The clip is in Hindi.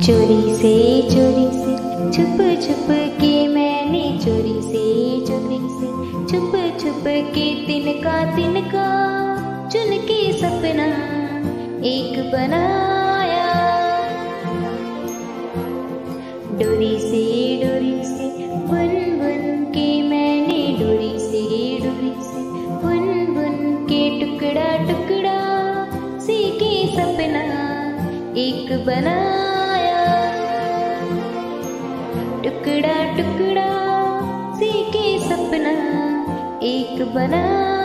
चोरी से चोरी से, छुप छुप के मैंने चोरी से चोरी से, छुप छुप के तिनका तिनका चुन के सपना एक बनाया। डोरी से डोरी से, बुन बुन के मैंने डोरी से डोरी से, बुन बुन के टुकड़ा टुकड़ा सी के सपना एक बनाया एक बनाया